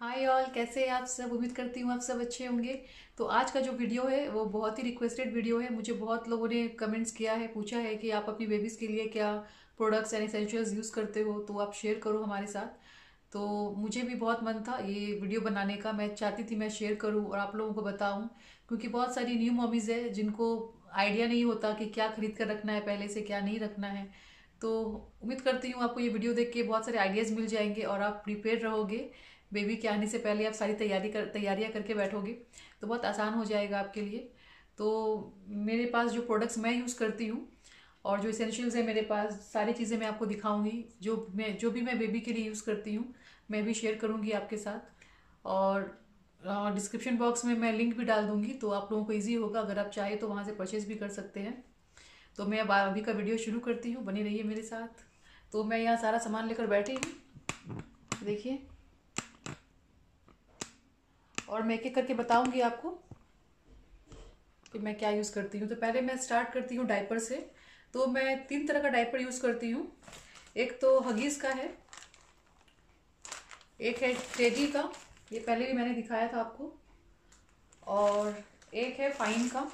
Hi all, कैसे हैं आप सब? उम्मीद करती हूँ आप सब अच्छे होंगे। तो आज का जो वीडियो है, वो बहुत ही रिक्वेस्टेड वीडियो है। मुझे बहुत लोगों ने कमेंट्स किया है, पूछा है कि आप अपनी बेबीज़ के लिए क्या प्रोडक्ट्स एंड एसेंशियल्स यूज़ करते हो तो आप शेयर करो हमारे साथ। तो मुझे भी बहुत मन था ये वीडियो बनाने का। मैं चाहती थी मैं शेयर करूँ और आप लोगों को बताऊँ, क्योंकि बहुत सारी न्यू मॉमीज़ है जिनको आइडिया नहीं होता कि क्या खरीद कर रखना है, पहले से क्या नहीं रखना है। तो उम्मीद करती हूँ आपको ये वीडियो देख के बहुत सारे आइडियाज़ मिल जाएँगे और आप प्रिपेयर रहोगे। बेबी के आने से पहले आप सारी तैयारी कर, तैयारियाँ करके बैठोगे तो बहुत आसान हो जाएगा आपके लिए। तो मेरे पास जो प्रोडक्ट्स मैं यूज़ करती हूँ और जो इसेंशियल्स है मेरे पास, सारी चीज़ें मैं आपको दिखाऊँगी। जो मैं, जो भी मैं बेबी के लिए यूज़ करती हूँ, मैं भी शेयर करूँगी आपके साथ। और डिस्क्रिप्शन बॉक्स में मैं लिंक भी डाल दूँगी तो आप लोगों को ईजी होगा। अगर आप चाहें तो वहाँ से परचेज़ भी कर सकते हैं। तो मैं अब अभी का वीडियो शुरू करती हूँ। बनी रहिए मेरे साथ। तो मैं यहाँ सारा सामान लेकर बैठी हूँ। देखिए। और मैं एक एक करके बताऊँगी आपको कि मैं क्या यूज़ करती हूँ। तो पहले मैं स्टार्ट करती हूँ डाइपर से। तो मैं तीन तरह का डाइपर यूज़ करती हूँ। एक तो हगीज़ का है। एक है टेडी का। ये पहले भी मैंने दिखाया था आपको। और एक है फाइन का।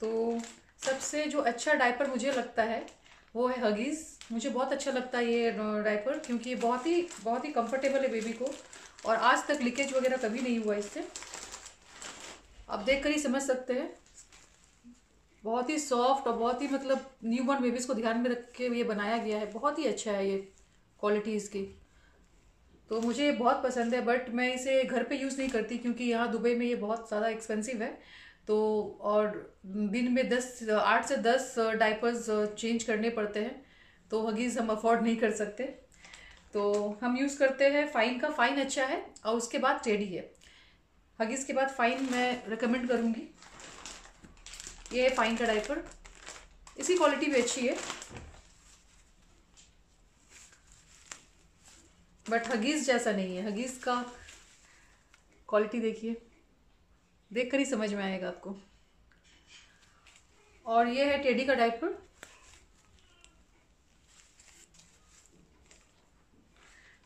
तो सबसे जो अच्छा डाइपर मुझे लगता है वो है हगीज़ मुझे बहुत अच्छा लगता है ये डायपर क्योंकि ये बहुत ही बहुत ही कंफर्टेबल है बेबी को। और आज तक लीकेज वगैरह कभी नहीं हुआ इससे। आप देख कर ही समझ सकते हैं। बहुत ही सॉफ्ट और बहुत ही मतलब न्यू बॉर्न बेबीज़ को ध्यान में रख के ये बनाया गया है। बहुत ही अच्छा है ये क्वालिटी इसकी तो मुझे ये बहुत पसंद है बट मैं इसे घर पे यूज़ नहीं करती क्योंकि यहाँ दुबई में ये बहुत ज़्यादा एक्सपेंसिव है। तो और दिन में दस, आठ से दस डाइपर्स चेंज करने पड़ते हैं। तो हगीज़ हम अफोर्ड नहीं कर सकते। तो हम यूज़ करते हैं फ़ाइन का फ़ाइन अच्छा है, और उसके बाद टेडी है। हगीज़ के बाद फ़ाइन मैं रिकमेंड करूँगी। ये है फ़ाइन का डाइपर इसकी क्वालिटी भी अच्छी है। बट हगीज़ जैसा नहीं है। हगीज़ का क्वालिटी देखिए। देख कर ही समझ में आएगा आपको। और ये है टेडी का डाइपर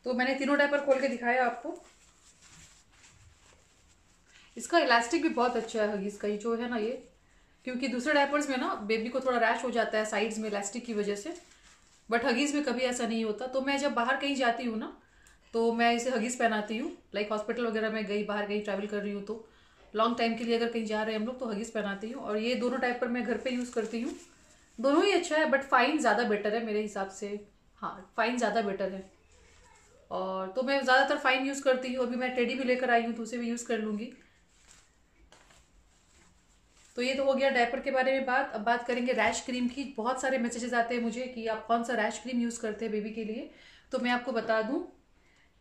तो मैंने तीनों डायपर खोल के दिखाया आपको। इसका इलास्टिक भी बहुत अच्छा है, इसका ये जो है ना ये, क्योंकि दूसरे डायपर्स में ना बेबी को थोड़ा रैश हो जाता है साइड्स में इलास्टिक की वजह से। बट हगीज़ में कभी ऐसा नहीं होता। तो मैं जब बाहर कहीं जाती हूँ ना तो मैं इसे हगीज़ पहनाती हूँ। लाइक हॉस्पिटल वगैरह में गई, बाहर कहीं ट्रैवल कर रही हूँ तो लॉन्ग टाइम के लिए अगर कहीं जा रहे हैं हम लोग तो हगीज़ पहनाती हूँ। और ये दोनों डायपर मैं घर पर यूज़ करती हूँ। दोनों ही अच्छा है बट फाइन ज़्यादा बेटर है मेरे हिसाब से। हाँ फाइन ज़्यादा बेटर है। और तो मैं ज़्यादातर फाइन यूज़ करती हूँ। अभी मैं टेडी भी लेकर आई हूँ तो उसे भी यूज़ कर लूँगी। तो ये तो हो गया डायपर के बारे में बात। अब बात करेंगे रैश क्रीम की। बहुत सारे मैसेजेस आते हैं मुझे कि आप कौन सा रैश क्रीम यूज़ करते हैं बेबी के लिए। तो मैं आपको बता दूँ,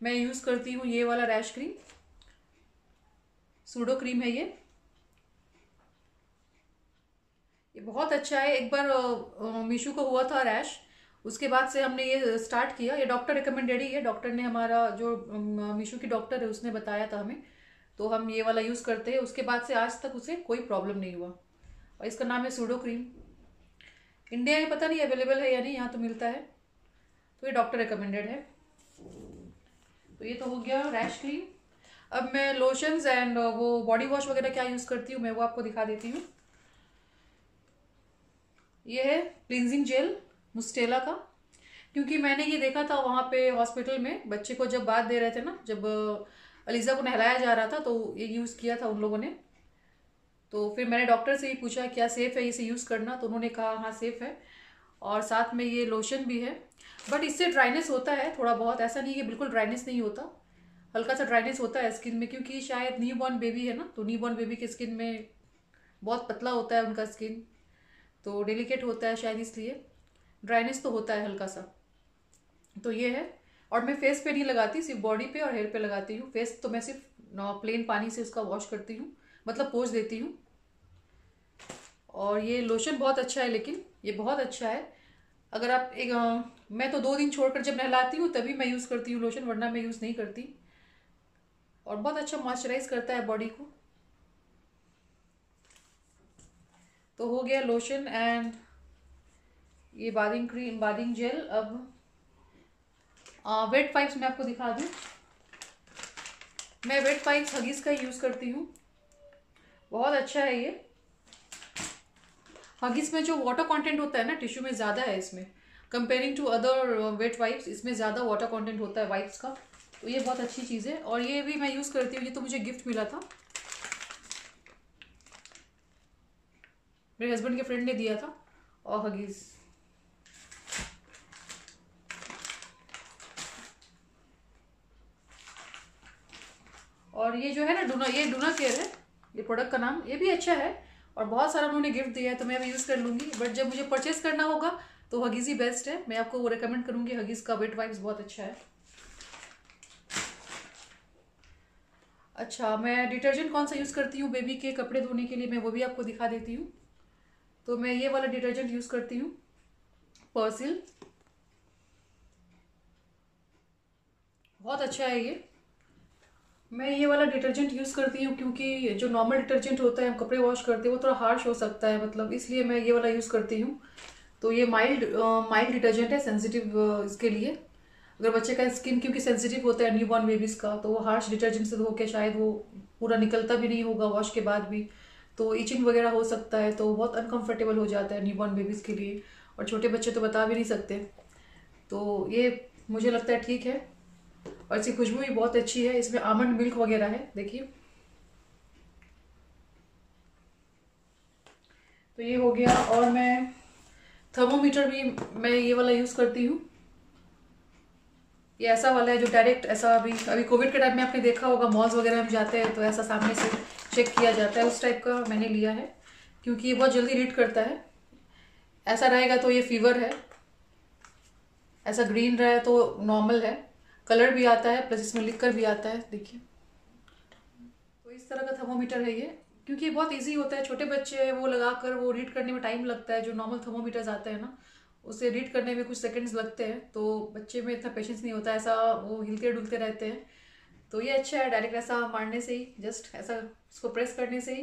मैं यूज़ करती हूँ ये वाला रैश क्रीम सूडो क्रीम है ये। ये बहुत अच्छा है। एक बार मीशू को हुआ था रैश उसके बाद से हमने ये स्टार्ट किया। ये डॉक्टर रिकमेंडेड ही है डॉक्टर ने हमारा जो मीशो की डॉक्टर है, उसने बताया था हमें। तो हम ये वाला यूज़ करते हैं। उसके बाद से आज तक उसे कोई प्रॉब्लम नहीं हुआ। और इसका नाम है सूडो क्रीम इंडिया में पता नहीं अवेलेबल है या नहीं, यहाँ तो मिलता है। तो ये डॉक्टर रिकमेंडेड है। तो ये तो हो गया रैश क्रीम अब मैं लोशंस एंड वो बॉडी वॉश वगैरह क्या यूज़ करती हूँ, मैं वो आपको दिखा देती हूँ। ये है क्लिनजिंग जेल मुस्टेला का। क्योंकि मैंने ये देखा था वहाँ पे हॉस्पिटल में, बच्चे को जब बात दे रहे थे ना, जब अलीज़ा को नहलाया जा रहा था तो ये यूज़ किया था उन लोगों ने। तो फिर मैंने डॉक्टर से ही पूछा, क्या सेफ़ है इसे यूज़ करना? तो उन्होंने कहा हाँ सेफ़ है। और साथ में ये लोशन भी है। बट इससे ड्राइनेस होता है थोड़ा बहुत। ऐसा नहीं है बिल्कुल ड्राइनेस नहीं होता। हल्का सा ड्राइनेस होता है स्किन में, क्योंकि शायद न्यू बॉर्न बेबी है ना तो न्यू बॉर्न बेबी के स्किन में बहुत पतला होता है उनका स्किन तो डेलिकेट होता है शायद इसलिए। ड्राइनेस तो होता है हल्का सा। तो ये है। और मैं फेस पे नहीं लगाती सिर्फ़ बॉडी पे और हेयर पे लगाती हूँ। फेस तो मैं सिर्फ़ प्लेन पानी से उसका वॉश करती हूँ। मतलब पोज देती हूँ। और ये लोशन बहुत अच्छा है लेकिन ये बहुत अच्छा है। अगर आप एक आ, मैं तो दो दिन छोड़कर जब नहलाती हूँ तभी मैं यूज़ करती हूँ लोशन वरना मैं यूज़ नहीं करती। और बहुत अच्छा मॉइस्चराइज करता है बॉडी को। तो हो गया लोशन एंड ये बादिंग क्रीम बादिंग जेल अब वेट पाइप्स मैं आपको दिखा दूँ। मैं वेट पाइप्स हगीज का यूज़ करती हूँ। बहुत अच्छा है ये। हगीज में जो वाटर कंटेंट होता है ना टिश्यू में ज़्यादा है इसमें। Comparing to other wet wipes इसमें ज़्यादा वाटर कंटेंट होता है वाइप्स का। तो ये बहुत अच्छी चीज़ है। और ये भी मैं यूज़ करती हूँ। ये तो मुझे गिफ्ट मिला था। मेरे हस्बैंड के फ्रेंड ने दिया था, और हगीज़ और ये जो है ना डूना ये डूना केयर है। ये प्रोडक्ट का नाम ये भी अच्छा है और बहुत सारा उन्होंने गिफ्ट दिया है तो मैं अभी यूज़ कर लूँगी। बट जब मुझे परचेस करना होगा तो हगीज़ ही बेस्ट है। मैं आपको वो रिकमेंड करूँगी। हगीज़ का वेट वाइप्स बहुत अच्छा है। अच्छा मैं डिटर्जेंट कौन सा यूज़ करती हूँ? बेबी के कपड़े धोने के लिए मैं वो भी आपको दिखा देती हूँ। तो मैं ये वाला डिटर्जेंट यूज़ करती हूँ। पर्सिल बहुत अच्छा है ये। मैं ये वाला डिटर्जेंट यूज़ करती हूँ क्योंकि जो नॉर्मल डिटर्जेंट होता है, हम कपड़े वॉश करते हैं, वो थोड़ा हार्श हो सकता है मतलब इसलिए मैं ये वाला यूज़ करती हूँ। तो ये माइल्ड माइल्ड डिटर्जेंट है सेंसिटिव इसके लिए। अगर बच्चे का स्किन क्योंकि सेंसिटिव होता है न्यू बॉर्न बेबीज़ का तो वो हार्श डिटर्जेंट से धो के शायद वो पूरा निकलता भी नहीं होगा वॉश के बाद भी। तो इचिंग वगैरह हो सकता है तो बहुत अनकम्फर्टेबल हो जाता है न्यू बॉर्न बेबीज़ के लिए। और छोटे बच्चे तो बता भी नहीं सकते। तो ये मुझे लगता है ठीक है। और इसकी खुशबू भी बहुत अच्छी है, इसमें आमंड मिल्क वगैरह है, देखिए। तो ये हो गया, और मैं थर्मोमीटर भी मैं ये वाला यूज़ करती हूँ। ये ऐसा वाला है जो डायरेक्ट ऐसा अभी अभी कोविड के टाइम में आपने देखा होगा मॉल्स वगैरह में जाते हैं तो ऐसा सामने से चेक किया जाता है, उस टाइप का मैंने लिया है, क्योंकि ये बहुत जल्दी रीड करता है। ऐसा रहेगा तो ये फीवर है, ऐसा ग्रीन रहे तो नॉर्मल है। कलर भी आता है प्लस इसमें लिख कर भी आता है, देखिए। तो इस तरह का थर्मोमीटर है ये, क्योंकि ये बहुत इजी होता है, छोटे बच्चे हैं, वो लगा कर वो रीड करने में टाइम लगता है, जो नॉर्मल थर्मोमीटर्स आते हैं ना, उसे रीड करने में कुछ सेकंड्स लगते हैं तो बच्चे में इतना पेशेंस नहीं होता, ऐसा वो हिलते डुलते रहते हैं। तो ये अच्छा है डायरेक्ट ऐसा मारने से ही जस्ट ऐसा इसको प्रेस करने से ही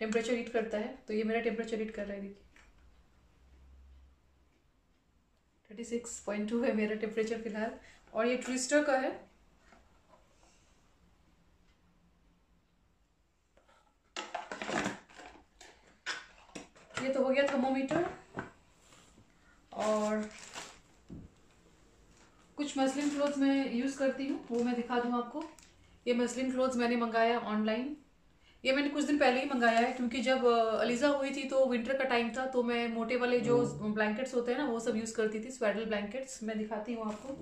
टेम्परेचर रीड करता है। तो ये मेरा टेम्परेचर रीड कर रहा है, देखिए। थर्टी सिक्स पॉइंट टू है मेरा टेम्परेचर फ़िलहाल। और ये ट्विस्टर का है। ये तो हो गया थर्मोमीटर। और कुछ मसलिन क्लोथ्स मैं यूज़ करती हूँ वो मैं दिखा दूँ आपको। ये मसलिन क्लोथ्स मैंने मंगाया ऑनलाइन। ये मैंने कुछ दिन पहले ही मंगाया है क्योंकि जब अलीज़ा हुई थी तो विंटर का टाइम था तो मैं मोटे वाले जो ब्लैंकेट्स होते हैं ना वो सब यूज़ करती थी स्वेडल ब्लैंकेट्स। मैं दिखाती हूँ आपको।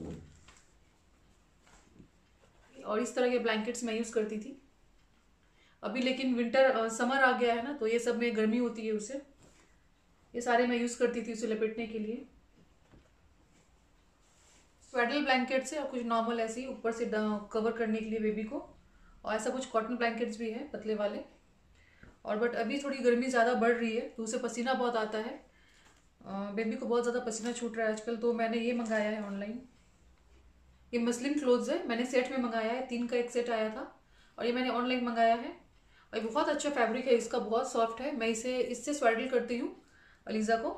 और इस तरह के ब्लैंकेट्स मैं यूज़ करती थी। अभी लेकिन विंटर समर आ गया है ना तो ये सब में गर्मी होती है उसे। ये सारे मैं यूज़ करती थी उसे लपेटने के लिए। स्वेडल ब्लैंकेट से और कुछ नॉर्मल ऐसे ही ऊपर से कवर करने के लिए बेबी को। और ऐसा कुछ कॉटन ब्लैंकेट्स भी है, पतले वाले। और बट अभी थोड़ी गर्मी ज़्यादा बढ़ रही है तो उसे पसीना बहुत आता है। बेबी को बहुत ज़्यादा पसीना छूट रहा है आजकल तो मैंने ये मंगाया है ऑनलाइन ये मसलिन क्लोथ्स है। मैंने सेट में मंगाया है। तीन का एक सेट आया था। और ये मैंने ऑनलाइन मंगाया है। और ये बहुत अच्छा फैब्रिक है। इसका बहुत सॉफ्ट है। मैं इसे, इससे स्वेडल करती हूँ अलीज़ा को।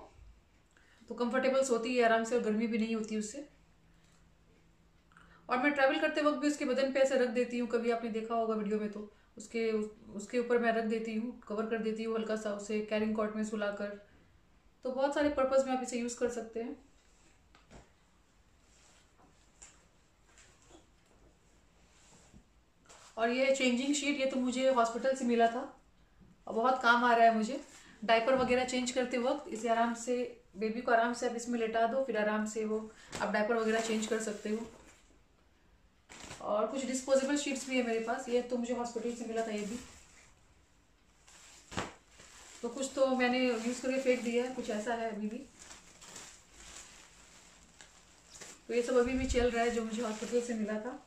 तो कंफर्टेबल सोती है आराम से और गर्मी भी नहीं होती उससे। और मैं ट्रैवल करते वक्त भी उसके बदन पे ऐसे रख देती हूँ। कभी आपने देखा होगा वीडियो में तो। उसके उसके ऊपर मैं रख देती हूँ कवर कर देती हूँ हल्का सा उसे कैरिंग कॉट में सुलाकर। तो बहुत सारे पर्पज़ में आप इसे यूज़ कर सकते हैं। और ये चेंजिंग शीट ये तो मुझे हॉस्पिटल से मिला था। और बहुत काम आ रहा है मुझे। डायपर वगैरह चेंज करते वक्त इसे आराम से बेबी को आराम से आप इसमें लेटा दो, फिर आराम से वो आप डायपर वगैरह चेंज कर सकते हो। और कुछ डिस्पोजेबल शीट्स भी है मेरे पास। ये तो मुझे हॉस्पिटल से मिला था, ये भी। तो कुछ तो मैंने यूज़ करके फेंक दिया है, कुछ ऐसा है अभी भी। तो ये सब अभी भी चल रहा है, जो मुझे हॉस्पिटल से मिला था।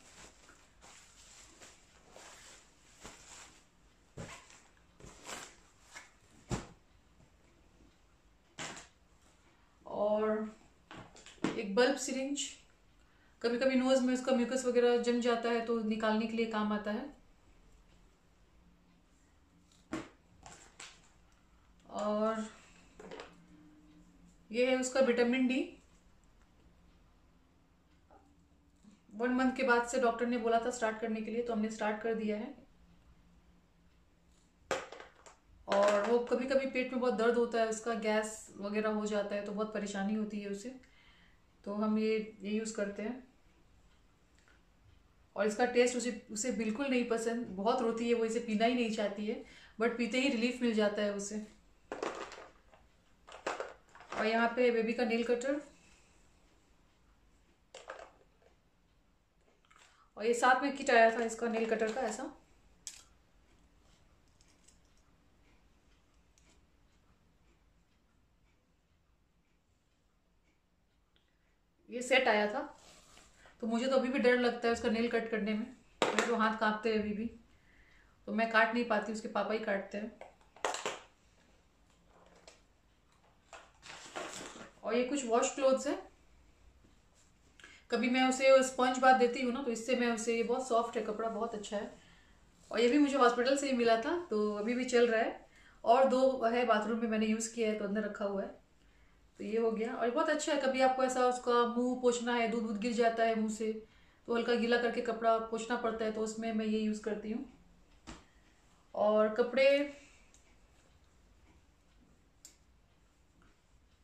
एक बल्ब सिरिंज कभी कभी नोज़ में उसका म्यूकस वगैरह जम जाता है तो निकालने के लिए काम आता है। और ये है उसका विटामिन डी वन मंथ के बाद से डॉक्टर ने बोला था स्टार्ट करने के लिए तो हमने स्टार्ट कर दिया है और वो कभी कभी पेट में बहुत दर्द होता है, उसका गैस वगैरह हो जाता है तो बहुत परेशानी होती है उसे। तो हम ये ये यूज़ करते हैं। और इसका टेस्ट उसे उसे बिल्कुल नहीं पसंद। बहुत रोती है, वो इसे पीना ही नहीं चाहती है, बट पीते ही रिलीफ मिल जाता है उसे। और यहाँ पे बेबी का नेल कटर। और ये साथ में किट आया था इसका नेल कटर का, ऐसा। ये सेट आया था। तो मुझे तो अभी भी डर लगता है उसका नेल कट करने में। मेरे तो हाथ कांपते हैं अभी भी। तो मैं काट नहीं पाती, उसके पापा ही काटते हैं। और ये कुछ वॉश क्लोथ्स है। कभी मैं उसे स्पंज बात देती हूँ ना तो इससे मैं उसे, ये बहुत सॉफ्ट है कपड़ा, बहुत अच्छा है। और ये भी मुझे हॉस्पिटल से ही मिला था तो अभी भी चल रहा है। और दो है बाथरूम में मैंने यूज़ किया है तो अंदर रखा हुआ है। तो ये हो गया। और बहुत अच्छा है, कभी आपको ऐसा उसका मुँह पोछना है दूध दूध गिर जाता है मुँह से तो हल्का गीला करके कपड़ा पोछना पड़ता है तो उसमें मैं ये यूज़ करती हूँ। और कपड़े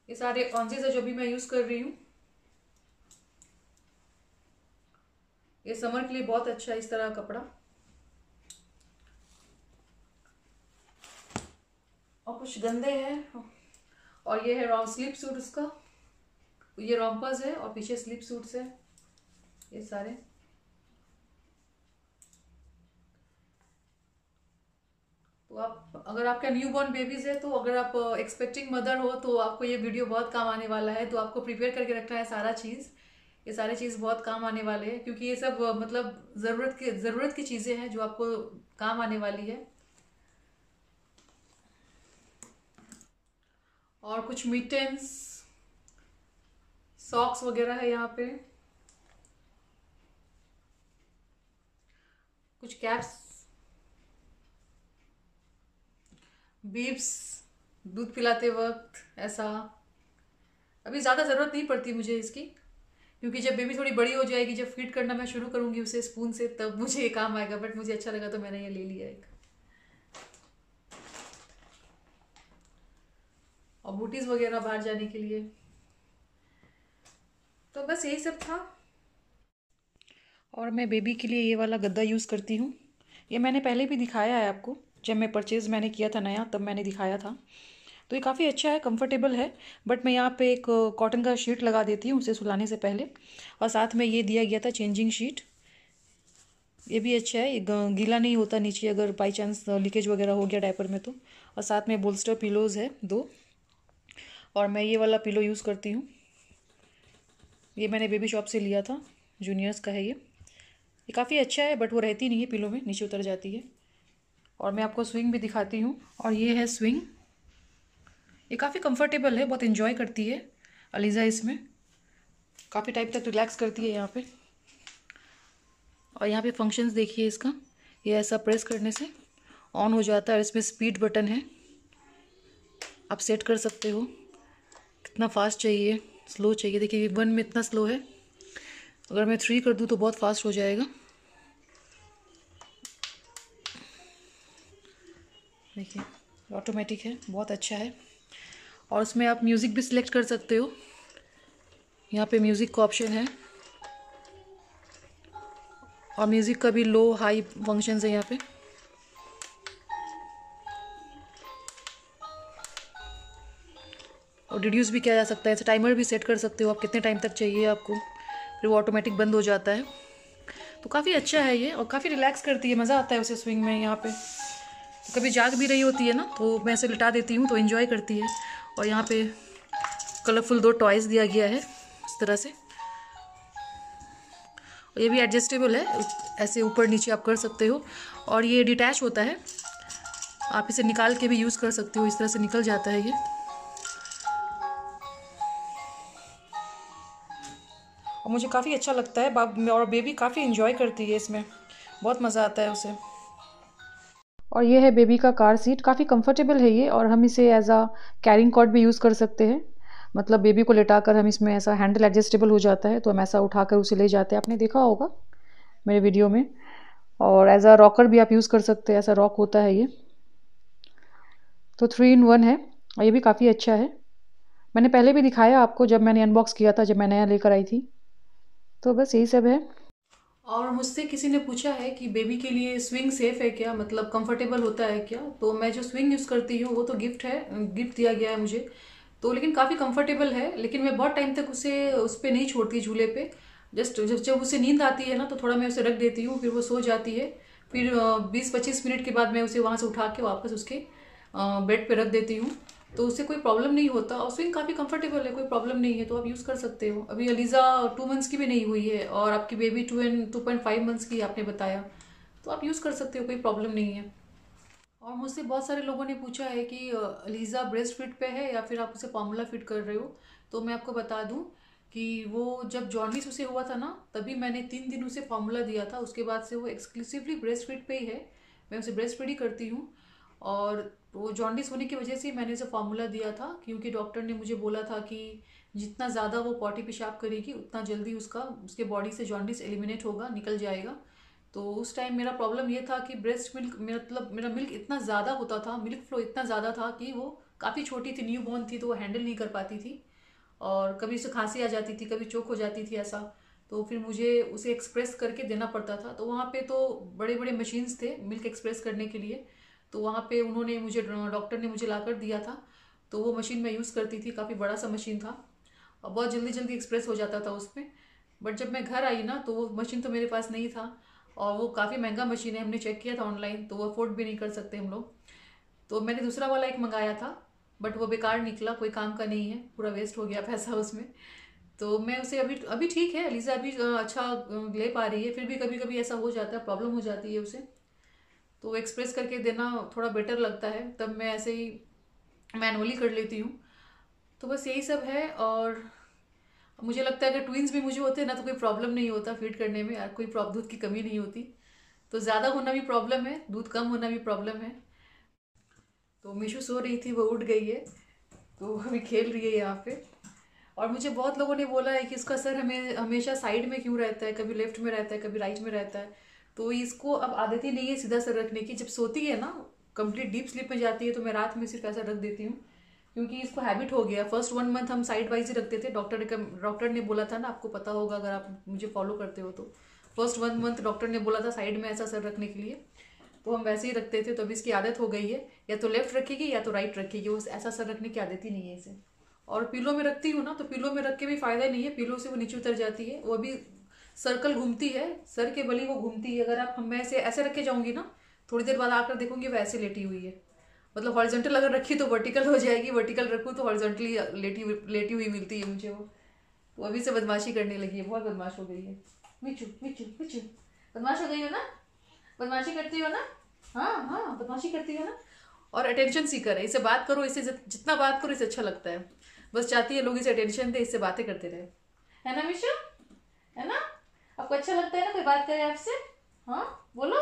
ये सारे ऑन्सीज है जो भी मैं यूज़ कर रही हूँ। ये समर के लिए बहुत अच्छा है इस तरह कपड़ा। और कुछ गंदे हैं। और ये है रॉन्ग स्लीप सूट उसका। ये रॉम्पर्स है और पीछे स्लीप सूट्स है। ये सारे। तो आप, अगर आपका न्यू बॉर्न बेबीज है तो अगर आप एक्सपेक्टिंग मदर हो तो आपको ये वीडियो बहुत काम आने वाला है। तो आपको प्रिपेयर करके रखना है सारा चीज़। ये सारे चीज़ बहुत काम आने वाले हैं, क्योंकि ये सब मतलब ज़रूरत के, ज़रूरत की चीज़ें हैं जो आपको काम आने वाली है। और कुछ मीटेंस सॉक्स वगैरह है यहाँ पे। कुछ कैप्स बीब्स दूध पिलाते वक्त, ऐसा। अभी ज़्यादा ज़रूरत नहीं पड़ती मुझे इसकी, क्योंकि जब बेबी थोड़ी बड़ी हो जाएगी, जब फ़ीड करना मैं शुरू करूँगी उसे स्पून से, तब मुझे ये काम आएगा बट मुझे अच्छा लगा तो मैंने ये ले लिया एक। और बूटीज़ वगैरह बाहर जाने के लिए। तो बस यही सब था। और मैं बेबी के लिए ये वाला गद्दा यूज़ करती हूँ। ये मैंने पहले भी दिखाया है आपको। जब मैं परचेज़ मैंने किया था नया, तब मैंने दिखाया था। तो ये काफ़ी अच्छा है कंफर्टेबल है। बट मैं यहाँ पे एक कॉटन का शीट लगा देती हूँ उसे सुलाने से पहले। और साथ में ये दिया गया था चेंजिंग शीट ये भी अच्छा है गीला नहीं होता नीचे अगर बाई चांस लीकेज वगैरह हो गया डायपर में तो। और साथ में बोल्स्टर पिलोज़ है, दो। और मैं ये वाला पिलो यूज़ करती हूँ। ये मैंने बेबी शॉप से लिया था जूनियर्स का है ये। ये काफ़ी अच्छा है बट वो रहती नहीं है पिलो में, नीचे उतर जाती है। और मैं आपको स्विंग भी दिखाती हूँ, और ये है स्विंग ये काफ़ी कंफर्टेबल है, बहुत इन्जॉय करती है, अलीज़ा इसमें। काफ़ी टाइप तक रिलैक्स करती है यहाँ पे। और यहाँ पे फ़ंक्शंस देखिए इसका। ये ऐसा प्रेस करने से ऑन हो जाता है, और इसमें स्पीड बटन है। आप सेट कर सकते हो। कितना फास्ट चाहिए स्लो चाहिए। देखिए वन में इतना स्लो है। अगर मैं थ्री कर दूँ तो बहुत फास्ट हो जाएगा। देखिए ऑटोमेटिक है, बहुत अच्छा है। और उसमें आप म्यूज़िक भी सिलेक्ट कर सकते हो। यहाँ पे म्यूज़िक का ऑप्शन है। और म्यूज़िक का भी लो हाई फ़ंक्शंस है यहाँ पे। और रिड्यूस भी किया जा सकता है। ऐसे टाइमर भी सेट कर सकते हो आप। कितने टाइम तक चाहिए आपको? फिर वो ऑटोमेटिक बंद हो जाता है। तो काफ़ी अच्छा है ये और काफ़ी रिलैक्स करती है। मज़ा आता है उसे स्विंग में यहाँ पे। तो कभी जाग भी रही होती है ना तो मैं ऐसे लिटा देती हूँ तो इन्जॉय करती है। और यहाँ पे कलरफुल दो टॉयज़ दिया गया है इस तरह से। और ये भी एडजस्टेबल है। ऐसे ऊपर नीचे आप कर सकते हो। और ये डिटैच होता है। आप इसे निकाल के भी यूज़ कर सकते हो। इस तरह से निकल जाता है ये। और मुझे काफ़ी अच्छा लगता है। बाब और बेबी काफ़ी इन्जॉय करती है इसमें। बहुत मज़ा आता है उसे। और ये है बेबी का कार सीट काफ़ी कंफर्टेबल है ये और हम इसे एज आ कैरिंग कॉट भी यूज़ कर सकते हैं। मतलब बेबी को लेटाकर हम इसमें ऐसा हैंडल एडजस्टेबल हो जाता है तो हम ऐसा उठाकर उसे ले जाते हैं। आपने देखा होगा मेरे वीडियो में। और एज अ रॉकर भी आप यूज़ कर सकते हैं, ऐसा रॉक होता है ये। तो थ्री इन वन है और ये भी काफ़ी अच्छा है। मैंने पहले भी दिखाया आपको जब मैंने अनबॉक्स किया था, जब मैं नया लेकर आई थी। तो बस यही सब है। और मुझसे किसी ने पूछा है कि बेबी के लिए स्विंग सेफ़ है क्या? मतलब कंफर्टेबल होता है क्या? तो मैं जो स्विंग यूज़ करती हूँ, वो तो गिफ्ट है गिफ्ट दिया गया है मुझे। तो लेकिन काफ़ी कंफर्टेबल है, लेकिन मैं बहुत टाइम तक उसे उस पर नहीं छोड़ती झूले पे। जस्ट जब जब उसे नींद आती है ना तो थोड़ा मैं उसे रख देती हूँ, फिर वो सो जाती है। फिर बीस पच्चीस मिनट के बाद मैं उसे वहाँ से उठा के वापस उसके बेड पे रख देती हूँ। तो उससे कोई प्रॉब्लम नहीं होता। और स्विंग काफ़ी कंफर्टेबल है, कोई प्रॉब्लम नहीं है तो आप यूज़ कर सकते हो। अभी अलीज़ा टू मंथ्स की भी नहीं हुई है, और आपकी baby two and two point five months की आपने बताया। तो आप यूज़ कर सकते हो, कोई प्रॉब्लम नहीं है। और मुझसे बहुत सारे लोगों ने पूछा है कि अलीज़ा ब्रेस्ट फिट पे है या फिर आप उसे फॉर्मूला फिट कर रहे हो? तो मैं आपको बता दूँ कि वो जब जॉन्डिस उसे हुआ था ना, तभी मैंने तीन दिन उसे फॉर्मूला दिया था। उसके बाद से वो एक्सक्लूसिवली ब्रेस्ट फिट पे ही है। मैं उसे ब्रेस्ट फिट ही करती हूँ। और वो जॉन्डिस होने की वजह से मैंने उसे फार्मूला दिया था, क्योंकि डॉक्टर ने मुझे बोला था कि जितना ज़्यादा वो पॉटी पेशाब करेगी, उतना जल्दी उसका, उसके बॉडी से जॉन्डिस एलिमिनेट होगा, निकल जाएगा। तो उस टाइम मेरा प्रॉब्लम ये था कि ब्रेस्ट मिल्क मतलब मेरा मिल्क इतना ज़्यादा होता था मिल्क फ्लो इतना ज़्यादा था कि वो काफ़ी छोटी थी न्यू बॉर्न थी तो वो हैंडल नहीं कर पाती थी। और कभी उसे खांसी आ जाती थी, कभी चोक हो जाती थी ऐसा तो फिर मुझे उसे एक्सप्रेस करके देना पड़ता था। तो वहाँ पे तो बड़े बड़े मशीन्स थे मिल्क एक्सप्रेस करने के लिए। तो वहाँ पे उन्होंने मुझे, डॉक्टर ने मुझे ला कर दिया था। तो वो मशीन मैं यूज़ करती थी, काफ़ी बड़ा सा मशीन था। और बहुत जल्दी जल्दी एक्सप्रेस हो जाता था उसमें। बट जब मैं घर आई ना तो वो मशीन तो मेरे पास नहीं था और वो काफ़ी महँगा मशीन है, हमने चेक किया था ऑनलाइन तो वो अफोर्ड भी नहीं कर सकते हम लोग। तो मैंने दूसरा वाला एक मंगाया था, बट वो बेकार निकला, कोई काम का नहीं है, पूरा वेस्ट हो गया पैसा उसमें। तो मैं उसे अभी अभी ठीक है, अलीजा अभी अच्छा ले पा रही है, फिर भी कभी कभी ऐसा हो जाता है, प्रॉब्लम हो जाती है उसे। तो एक्सप्रेस करके देना थोड़ा बेटर लगता है। तब मैं ऐसे ही मैनुअली कर लेती हूँ। तो बस यही सब है और मुझे लगता है अगर ट्विंस भी मुझे होते ना तो कोई प्रॉब्लम नहीं होता फ़ीड करने में यार कोई दूध की कमी नहीं होती। तो ज़्यादा होना भी प्रॉब्लम है, दूध कम होना भी प्रॉब्लम है। तो मीशू सो रही थी, वो उठ गई है। तो अभी खेल रही है यहाँ पे। और मुझे बहुत लोगों ने बोला है कि इसका सर हमें, हमेशा साइड में क्यों रहता है? कभी लेफ़्ट में रहता है, कभी राइट में रहता है। तो इसको अब आदत ही नहीं है सीधा सर रखने की। जब सोती है ना कंप्लीट डीप स्लीप में जाती है तो मैं रात में सिर्फ़ ऐसा रख देती हूँ, क्योंकि इसको हैबिट हो गया। फ़र्स्ट वन मंथ हम साइड वाइज ही रखते थे। डॉक्टर ने डॉक्टर ने बोला था ना, आपको पता होगा अगर आप मुझे फॉलो करते हो तो। फ़र्स्ट वन मंथ डॉक्टर ने बोला था साइड में ऐसा सर रखने के लिए। तो हम वैसे ही रखते थे तो अभी इसकी आदत हो गई है। या तो लेफ़्ट रखेगी या तो राइट रखेगी, वो ऐसा सर रखने की आदत ही नहीं है इसे। और पिलो में रखती हूँ ना तो पिलो में रख के भी फ़ायदा नहीं है। पिलो से वो नीचे उतर जाती है। वो अभी सर्कल घूमती है, सर के बली वो घूमती है। अगर आप मैं ऐसे ऐसे रखे जाऊँगी ना, थोड़ी देर बाद आकर देखूँगी वो ऐसे लेटी हुई है। मतलब हॉरिजेंटल अगर रखी तो वर्टिकल हो जाएगी वर्टिकल रखूँ तो हॉरिजेंटली लेटी लेटी हुई मिलती है मुझे वो। तो अभी से बदमाशी करने लगी है, बहुत बदमाश हो गई है। मिचू मिचू मिचू। बदमाश हो गई हो ना? बदमाशी करती हो ना? हाँ हाँ बदमाशी करती हो ना? और अटेंशन सीकर है इससे बात करो इससे जितना बात करो, इसे अच्छा लगता है। बस चाहती है लोग इसे अटेंशन दे, इससे बातें करते रहे। है ना मिशू? है ना? आपको अच्छा लगता है ना कोई बात करे आपसे? हाँ बोलो।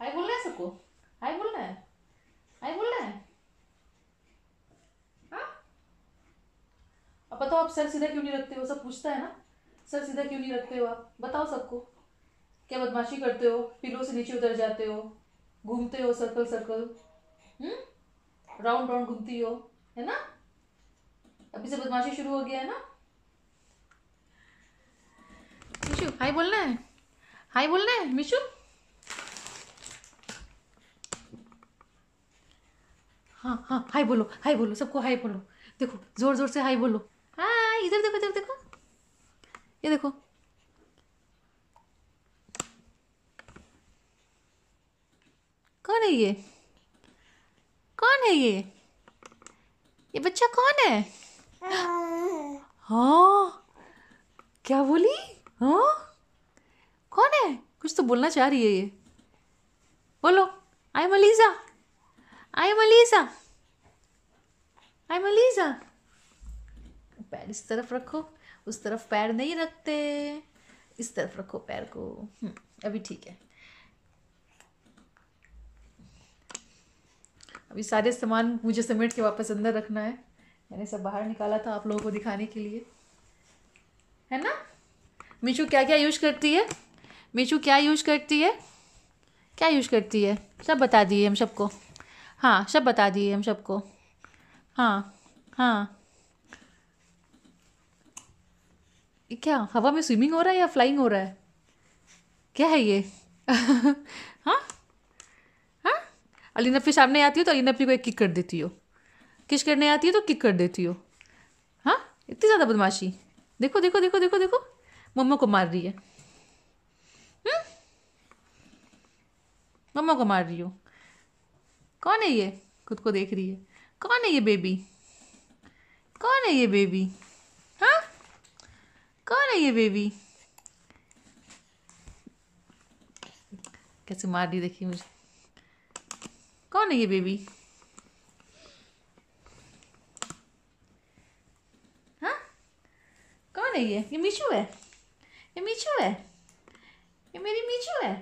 हाय बोलना है सबको? हाय बोलना है? हाय बोलना है? हाँ? अब बताओ आप सर सीधा क्यों नहीं रखते हो? सब पूछता है ना। सर सीधा क्यों नहीं रखते हो आप? बताओ सबको। क्या बदमाशी करते हो? पिलो से नीचे उतर जाते हो? घूमते हो? Circle circle. हम्म? राउंड राउंड घूमती हो? है ना? अभी से बदमाशी शुरू हो गया है ना? मिशु, हाय बोलना है। हाय बोलना है, मिशु। हाँ हाँ हाय बोलो हाय बोलो, सबको हाय बोलो। देखो, ज़ोर ज़ोर से हाय बोलो। हाय, इधर देखो इधर देखो। ये देखो। कौन है ये? कौन है ये? ये बच्चा कौन है? हाँ? क्या बोली? हाँ? कौन है? कुछ तो बोलना चाह रही है ये। बोलो आई मलीजा आई मलीजा आई मलीजा पैर इस तरफ़ रखो उस तरफ़ पैर नहीं रखते। इस तरफ़ रखो पैर को। हम्म, अभी ठीक है। अभी सारे सामान मुझे समेट के वापस अंदर रखना है। मैंने सब बाहर निकाला था आप लोगों को दिखाने के लिए। है ना? मीशू क्या क्या यूज़ करती है? मीशू क्या यूज़ करती है? क्या यूज़ करती है? सब बता दिए हम सबको। हाँ सब बता दिए हम सबको। हाँ हाँ। क्या, हवा में स्विमिंग हो रहा है या फ्लाइंग हो रहा है? क्या है ये? हाँ? हाँ? अली नफी सामने आती हो तो अली नफी को एक किक कर देती हो। किस करने आती है तो किक कर देती हो। हाँ? इतनी ज़्यादा बदमाशी। देखो देखो देखो देखो देखो। मम्मा को मार रही है। हम्म? मम्मा को मार रही हो। कौन है ये? खुद को देख रही है। कौन है ये बेबी कौन है ये बेबी हाँ? कौन है ये बेबी कैसे मार रही देखिए मुझे। कौन है ये बेबी हाँ कौन है ये? ये मीचू है? ये मीचू है? ये मेरी मीचू है?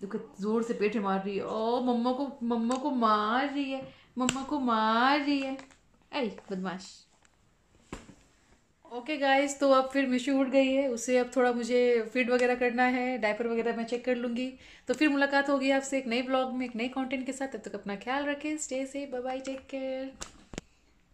देखो ज़ोर से पेट मार रही है। ओ मम्मा को मम्मा को मार रही है। मम्मा को मार रही है। अरे बदमाश। ओके गाइस तो अब फिर मिशू उठ गई है। उसे अब थोड़ा मुझे फ़ीड वगैरह करना है। डायपर वगैरह मैं चेक कर लूँगी। तो फिर मुलाकात होगी आपसे एक नए ब्लॉग में एक नए कंटेंट के साथ। तब तक अपना ख्याल रखें। स्टे से बाय बाय टेक केयर